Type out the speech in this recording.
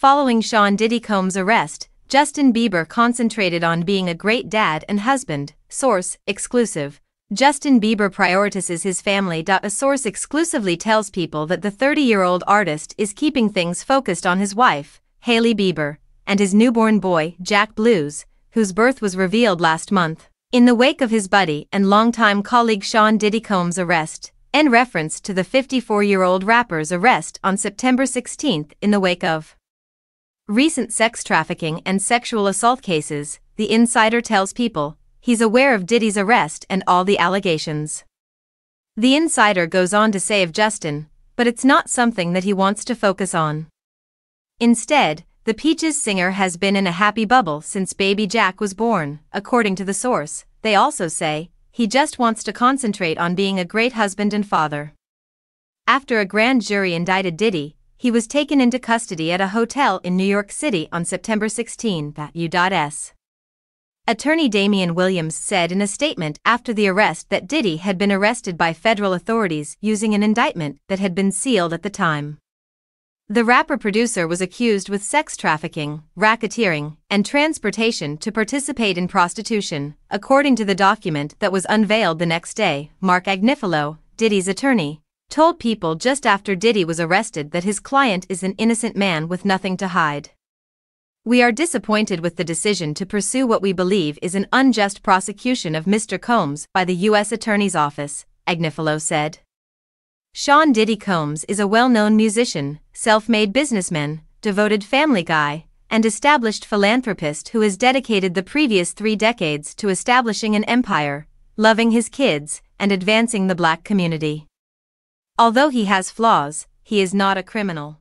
Following Sean Diddy Combs' arrest, Justin Bieber concentrated on being a great dad and husband. Source, exclusive. Justin Bieber prioritizes his family. A source exclusively tells people that the 30 year old artist is keeping things focused on his wife, Hailey Bieber, and his newborn boy, Jack Blues, whose birth was revealed last month. In the wake of his buddy and longtime colleague Sean Diddy Combs' arrest, in reference to the 54 year old rapper's arrest on September 16 in the wake of recent sex trafficking and sexual assault cases, the insider tells people he's aware of Diddy's arrest and all the allegations. The insider goes on to say of Justin, but it's not something that he wants to focus on. Instead, the Peaches singer has been in a happy bubble since baby Jack was born, according to the source. They also say, he just wants to concentrate on being a great husband and father. After a grand jury indicted Diddy, he was taken into custody at a hotel in New York City on September 16. U.S. Attorney Damian Williams said in a statement after the arrest that Diddy had been arrested by federal authorities using an indictment that had been sealed at the time. The rapper producer was accused with sex trafficking, racketeering, and transportation to participate in prostitution, according to the document that was unveiled the next day. Marc Agnifilo, Diddy's attorney, told people just after Diddy was arrested that his client is an innocent man with nothing to hide. We are disappointed with the decision to pursue what we believe is an unjust prosecution of Mr. Combs by the U.S. Attorney's Office, Agnifilo said. Sean Diddy Combs is a well-known musician, self-made businessman, devoted family guy, and established philanthropist who has dedicated the previous three decades to establishing an empire, loving his kids, and advancing the black community. Although he has flaws, he is not a criminal.